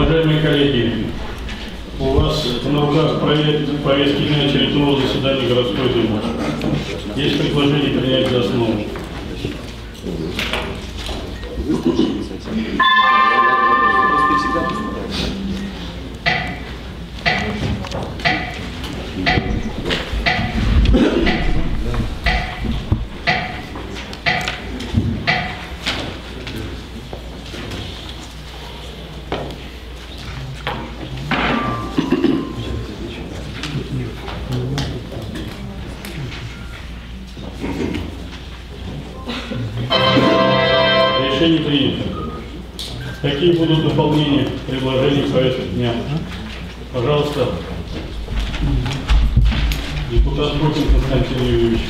Уважаемые коллеги, у вас на руках проект повестки дня очередного заседания городской думы. Есть предложение принять за основу. Решение принято. Какие будут дополнения предложений к повестке дня? Пожалуйста. Депутат Крутин Константин Юрьевич.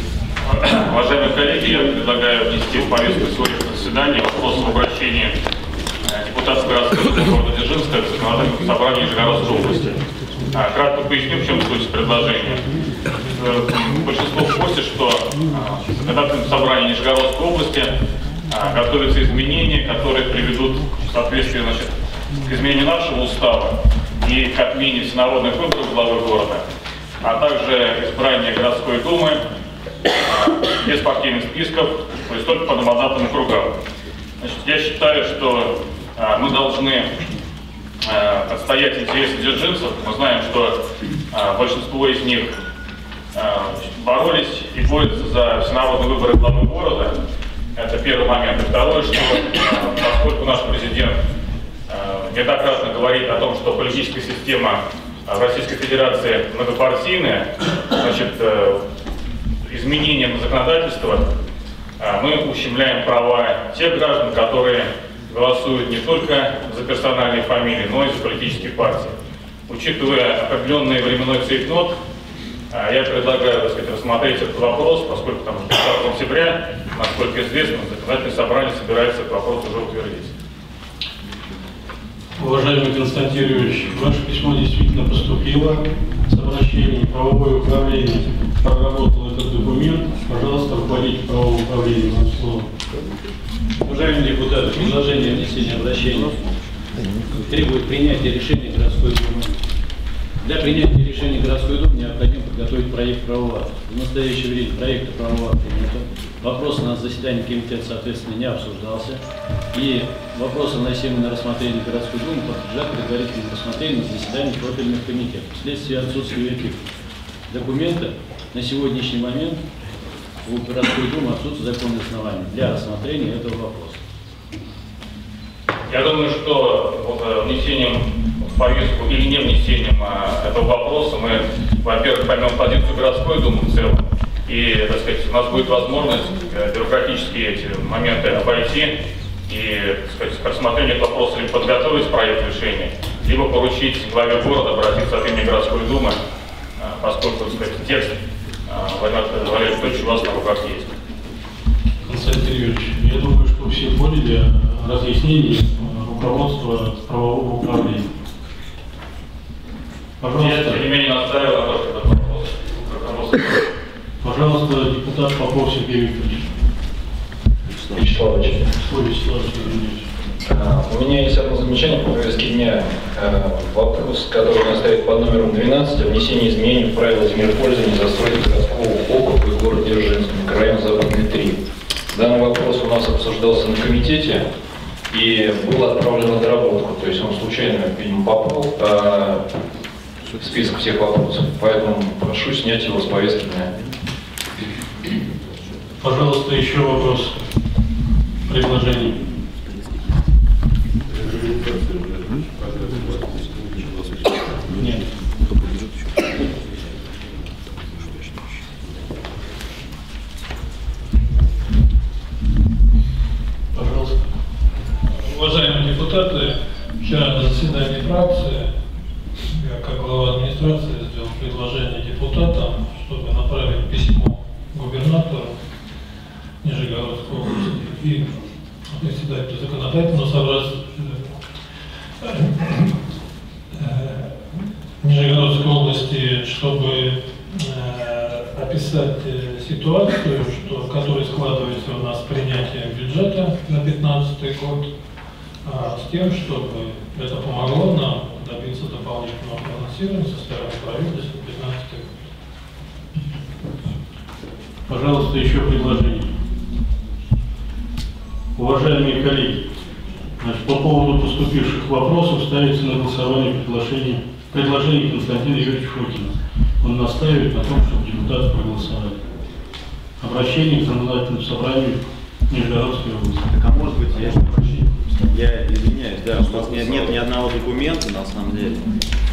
Уважаемые коллеги, я предлагаю внести в повестку сегодняшнего заседания вопрос об обращении э, депутатской городской города Дзержинска к законодательному собранию Нижегородской области. А, Кратко поясню, в чем суть предложения. Э, Большинство в курсе, что э, в законодательном собрании Нижегородской области э, готовятся изменения, которые приведут в соответствии значит, к изменению нашего устава и к отмене всенародных выборов главы города, а также избрание городской думы без партийных списков, то есть только по домодатным кругам. Значит, я считаю, что а, мы должны а, отстоять интересы дзержинцев. Мы знаем, что а, большинство из них а, боролись и борются за всенародные выборы главы города. Это первый момент. И второе, что а, поскольку наш президент а, неоднократно говорит о том, что политическая система а, в Российской Федерации многопартийная, значит, э, изменением законодательства мы ущемляем права тех граждан, которые голосуют не только за персональные фамилии, но и за политические партии. Учитывая определенный временной цейтнот, я предлагаю так сказать, рассмотреть этот вопрос, поскольку там 30 октября, насколько известно, законодательное собрание собирается этот вопрос уже утвердить. Уважаемый Константин Юрьевич, ваше письмо действительно поступило с обращением. Правовое управление проработало этот документ. Пожалуйста, руководитель правового управления, вам слово. Уважаемые депутаты, предложение внесения обращения требует принятия решения городской думы. Для принятия решения городской думы необходимо подготовить проект правового акта. В настоящее время проекта правового акта нет. Вопрос на заседании комитета, соответственно, не обсуждался. И вопрос, вносимый на рассмотрение городской думы, подлежат предварительному рассмотрению на заседании профильных комитетов. Вследствие отсутствия этих документов на сегодняшний момент у городской думы отсутствует законное основание для рассмотрения этого вопроса. Я думаю, что вот, э, внесением повестку или не внесением а, этого вопроса мы, во-первых, поймем позицию городской думы в целом, и, так сказать, у нас будет возможность э, бюрократические эти моменты обойти и, так сказать, к рассмотрению этого вопроса либо подготовить проект решения, либо поручить главе города обратиться от имени городской думы, э, поскольку, так сказать, текст Владимир Валерьевич Анатольевич у вас на руках есть. Константин Юрьевич, я думаю, что все поняли разъяснение э, руководства правового управления. Я, Пожалуйста, тем не менее, настаиваю на том, что этот вопрос пожалуйста, депутат Попов Сергей Викторович. Вячеславович, Ой, Вячеслав Сергеевич. а, у меня есть одно замечание по повестке дня. А, Вопрос, который у нас стоит под номером 12, о внесении изменений в правила землепользования застройки городского округа и города Дзержинск, микрорайон Западный 3. Данный вопрос у нас обсуждался на комитете и был отправлен на доработку. То есть он случайно, видимо, попал а, список всех вопросов. Поэтому прошу снять его с повестки дня. Пожалуйста, еще вопрос. Предложение. Нет. Пожалуйста. Уважаемые депутаты, вчера на заседании фракции я как глава администрации сделал предложение депутатам, чтобы направить письмо губернатору Нижегородской области и председателю законодательного собрания э, Нижегородской области, чтобы э, описать э, ситуацию, что, которая складывается у нас с принятием бюджета на 2015 год, а, с тем, чтобы это помогло нам добиться дополнительного финансирования со стороны правительства 15 Пожалуйста, еще предложение. Уважаемые коллеги, значит, по поводу поступивших вопросов ставится на голосование предложение, предложение Константина Юрьевича Фокина. Он настаивает на том, чтобы депутаты проголосовали. Обращение к законодательному собранию Нижегородской области. Так, а может быть, я Я извиняюсь, да, у нас нет, нет ни одного документа на самом деле.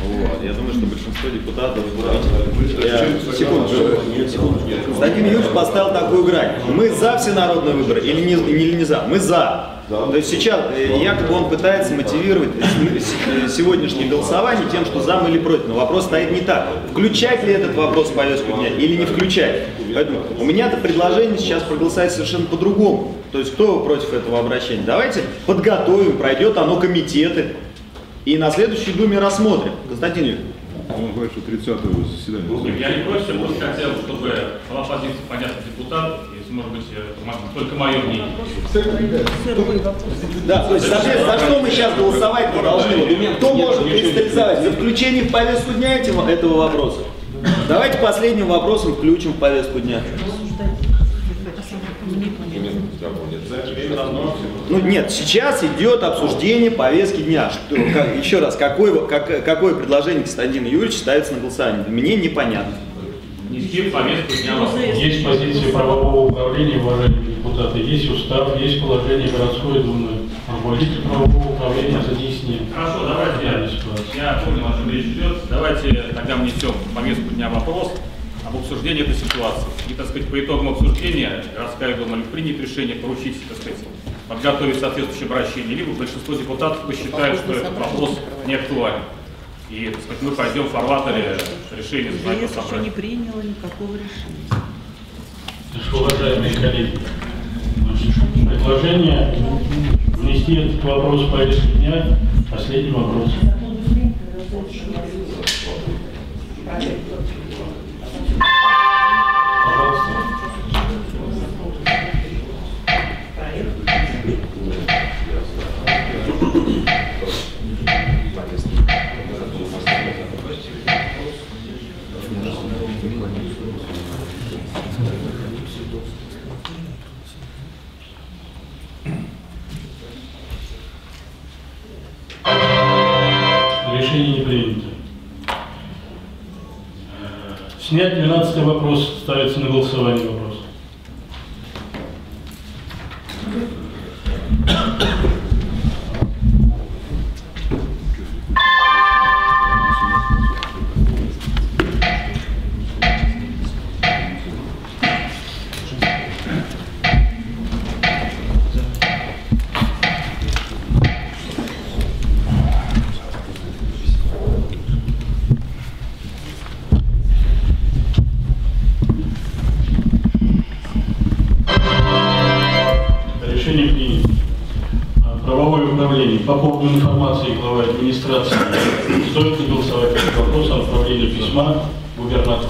Вот. Я думаю, что большинство депутатов... Я... Секунду, секунду. Константин Юрьевич поставил такую грань. Мы за всенародные выборы или не, или не за? Мы за. То есть сейчас э, якобы он пытается мотивировать сегодняшнее голосование тем, что за или против. Но вопрос стоит не так. Включать ли этот вопрос в повестку дня или не включать? Поэтому у меня-то предложение сейчас проголосовать совершенно по-другому. То есть кто против этого обращения? Давайте подготовим, пройдет оно комитеты. И на следующей думе рассмотрим. Константин Юрьевич. Он говорит, что 30-го заседание. Я не против, я просто хотел, чтобы была позиция понятна депутатов, если, может быть, это только мое мнение. Да, то есть, соответственно, за что мы сейчас голосовать не должны? Кто может кристаллизовать? За включение в повестку дня этого, этого вопроса? Давайте последним вопросом включим в повестку дня. Ну нет, сейчас идет обсуждение повестки дня. Что, как- еще раз, какое, как- какое предложение Константина Юрьевича ставится на голосование? Мне непонятно. Нести в повестку дня. Есть позиция правового управления, уважаемые депутаты, есть устав, есть положение городской думы. Руководитель правового управления разъяснит. Хорошо, давайте я, я понял, о чем речь идет. Давайте тогда внесем в повестку дня вопрос об обсуждении этой ситуации. И, так сказать, по итогам обсуждения городская дума примет решение поручить, так сказать, подготовить соответствующее обращение, либо большинство депутатов посчитают, что этот вопрос не актуален. И, так сказать, мы пойдем в фарватере решения ЖС еще не приняла никакого решения. Значит, уважаемые коллеги, значит, предложение внести этот вопрос в повестку дня, последний вопрос. Пожалуйста. Решение не принято. Снять 12 вопрос, ставится на голосование вопрос. Правовое управление. По поводу информации главы администрации. Стоит ли голосовать по вопросу отправления письма губернатору?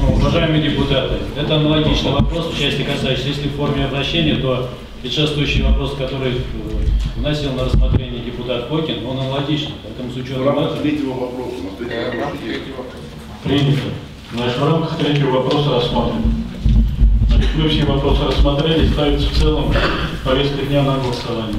Ну, уважаемые депутаты, это аналогичный вопрос, в части касающийся, если в форме обращения, то предшествующий вопрос, который э, вносил на рассмотрение депутат Кокин, он аналогичный, поэтому с В учетом рамках этого... третьего вопроса. вопросе. Принято. Значит, в рамках третьего вопроса рассмотрим. Значит, мы все вопросы рассмотрели, ставится в целом повестка дня на голосование.